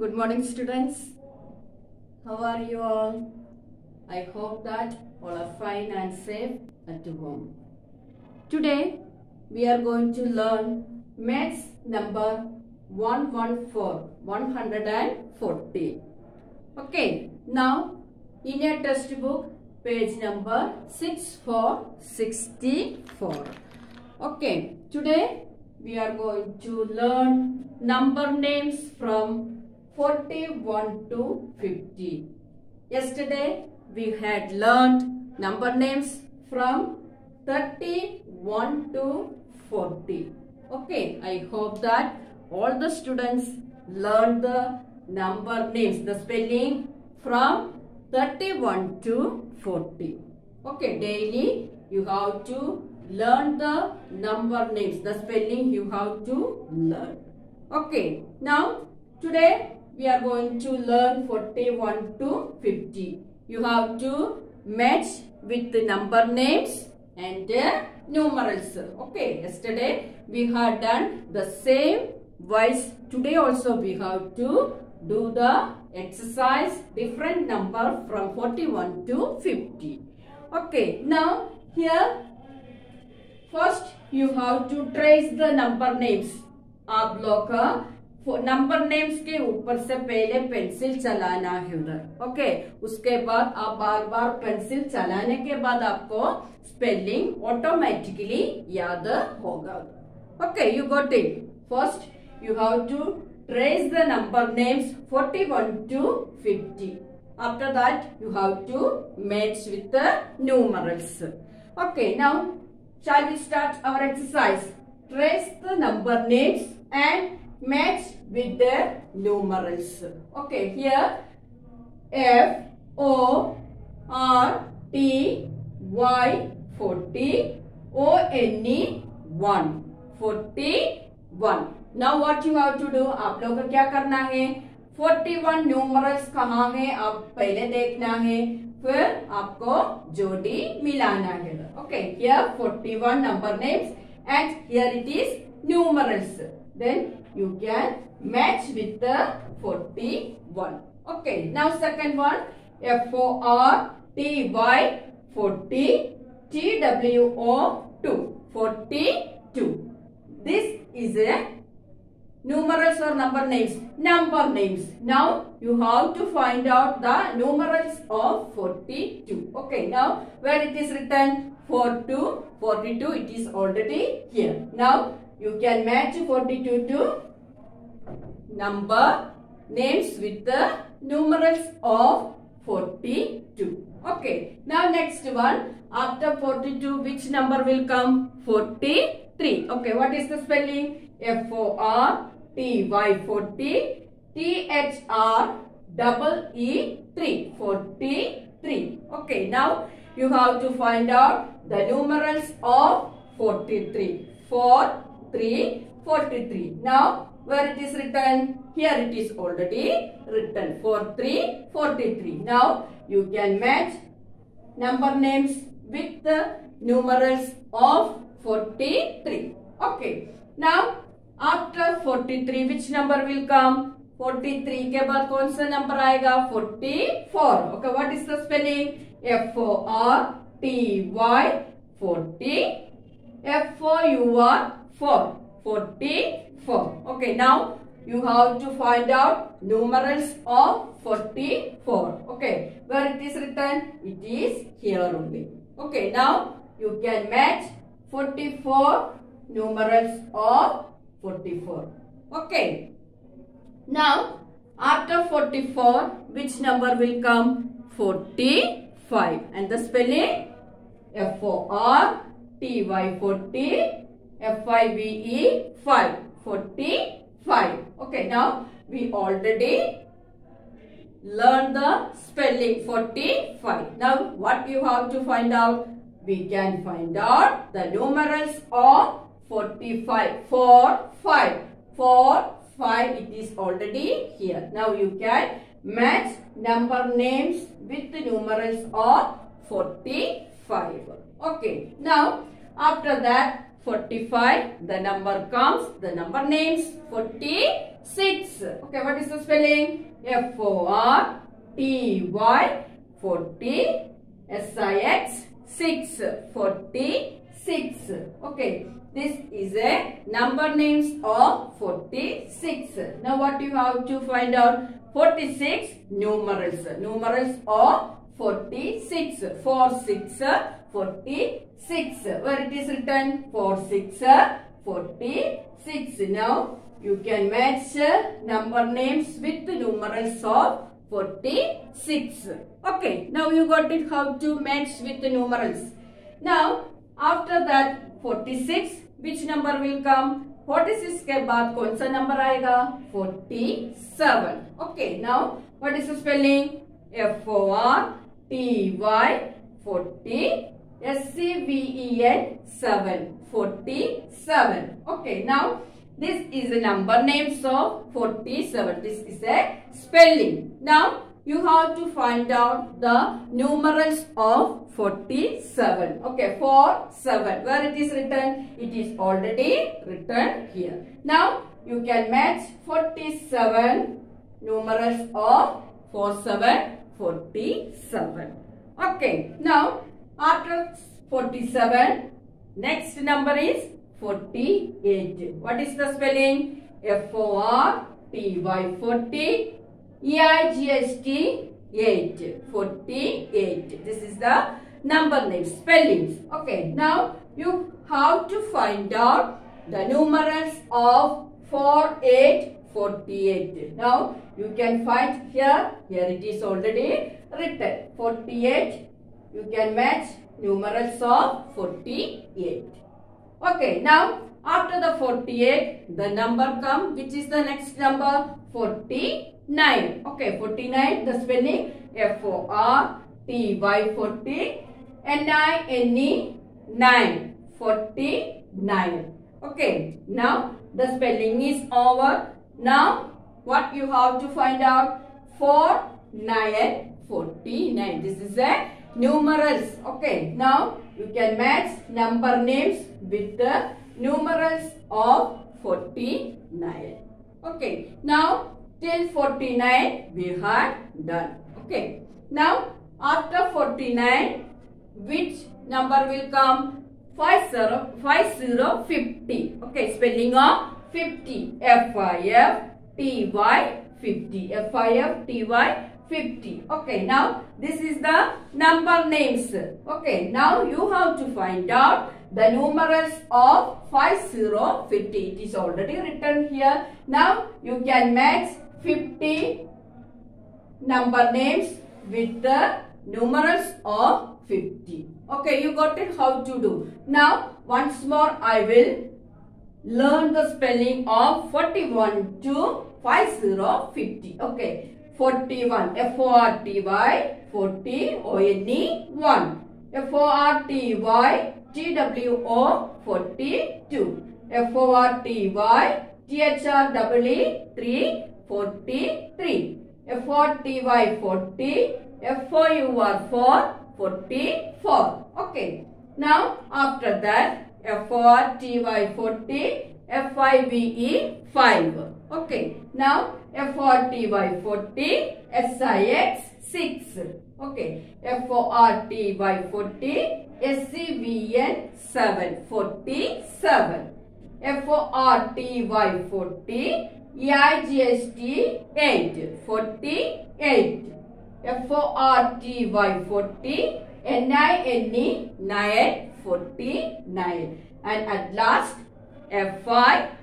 Good morning, students. How are you all? I hope that all are fine and safe at home. Today, we are going to learn maths number 114, 140. Okay, now in your textbook, page number 6464. Okay, today we are going to learn number names from 41 to 50. Yesterday we had learned number names from 31 to 40. Okay, I hope that all the students learned the number names, the spelling from 31 to 40. Okay, daily you have to learn the number names, the spelling you have to learn. Okay, now today we are going to learn 41 to 50. You have to match with the number names and uh, numerals. Okay, yesterday we had done the same wise. Today also we have to do the exercise different number from 41 to 50. Okay, now here first you have to trace the number names. A blocker number names के ऊपर से पहले pencil चलाना है उधर। Okay उसके बाद आप बार बार पेंसिल चलाने के बाद आपको स्पेलिंग ऑटोमेटिकली याद होगा। Okay you got it first you have to trace the number names 41 to 50 after that you have to match with the numerals okay now shall start our exercise trace the number names and match with their numerals. Okay, here F O R T Y 40 O N E 1 41 now what you have to do आप लोगों को क्या करना है? 41 numerals कहाँ है? आप पहले देखना है फिर आपको जोड़ी मिलाना है। Okay here 41 number names and here it is numerals then you can match with the 41 okay now second one. F o r t y 40 t w o 2 42 this is a numerals or number names. Number names. Now you have to find out the numerals of 42 okay now where it is written? 42 42 it is already here. Now you can match 42 to number names with the numerals of 42 okay now next one. After 42 which number will come? 43 okay what is the spelling? F O R T Y. 40 T H R double E 3 43 okay now you have to find out the numerals of 43 4 3 43 now where it is written here it is already written 4 3 43 now you can match number names with the numerals of 43 okay now after 43 which number will come 43 के बाद कौन सा number आएगा 44 okay what is the spelling F O R T Y 40 F O U R 4 44 okay now you have to find out numerals of 44 okay where it is written? It is here only. Okay now you can match 44 numerals of 44 okay now after 44 which number will come? 45 and the spelling? F O R T Y 40 F I V E 5 45 okay now we already learned the spelling 45 now what you have to find out? We can find out the numerals of 45 4 5 4 5 it is already here. Now you can match number names with the numerals of 45 okay now after that 45. The number comes, the number names 46. Okay, what is the spelling? F-O-R-T-Y 40 S-I-X 6 46. Okay, this is a number names of 46. Now what you have to find out? 46 numerals. Numerals of 46. 4 6 46. Where it is written? 4 6 46. Now you can match number names with numerals of 46. Okay, now you got it how to match with the numerals. Now, after that 46, which number will come? 46 के बाद कौन सा number आएगा 47. Okay, now what is the spelling? F O R T Y 40 S C V E N 7 47. Okay, now this is the number names of 47. This is a spelling. Now, you have to find out the numerals of 47. Okay, 4, 7. Where it is written? It is already written here. Now, you can match 47 numerals of 4, 7, 47. Okay, now after 47, next number is 48. What is the spelling? F-O-R-T-Y 40 E-I-G-H-T 8 48. This is the number name spellings. Okay, now you have to find out the numerals of 4, 8, 48. Now you can find here, here it is already written 48. You can match numerals of 48. Okay, now after the 48, the number come, which is the next number? 49. Okay, 49, the spelling F-O-R-T-Y 40, N-I-N-E 9, 49. Okay, now the spelling is over. Now, what you have to find out? 4, 9, 49. This is a numerals. Okay, now you can match number names with the numerals of 49. Okay, now till 49 we had done. Okay, now after 49 which number will come? 50, 50, 50. Okay, spelling of 50. F-I-F-T-Y 50. F-I-F-T-Y 50. Okay, now this is the number names. Okay, now you have to find out the numerals of 50, 50. It is already written here. Now you can match 50 number names with the numerals of 50. Okay, you got it how to do. Now, once more I will learn the spelling of 41 to 50, 50. Okay, 41, F-O-R-T-Y, 40, O-N-E, 1. F-O-R-T-Y, T-W-O, 42. F-O-R-T-Y, T-H-R-E-E, 3, 43. F-O-R-T-Y, 40. F-O-U-R, 4, 44. Okay. Now, after that, F-O-R-T-Y, 40. F-I-V-E, 5. Okay. Now, F-O-R-T-Y, 40. S-I-X, 6. Okay. F-O-R-T-Y, 40. S-C-V-N, 7. 47. F-O-R-T-Y, 40. E-I-G-H-T, 8. 48. F-O-R-T-Y, 40. N-I-N-E, 9. 49. And at last, F-I-F-T-Y,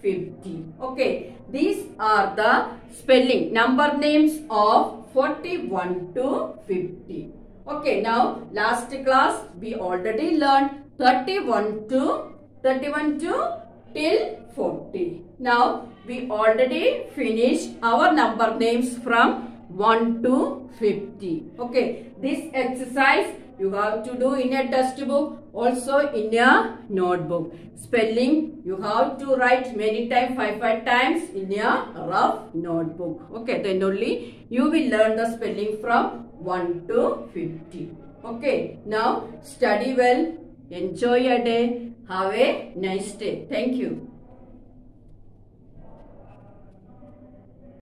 50. Okay. These are the spelling number names of 41 to 50. Okay. Now, last class, we already learned 31 to 31 to till 40. Now, we already finished our number names from 1 to 50. Okay, this exercise you have to do in a test book, also in a notebook. Spelling, you have to write many times, 5 5 times in a rough notebook. Okay, then only you will learn the spelling from 1 to 50. Okay, now study well Enjoy your day. Have a nice day. Thank you.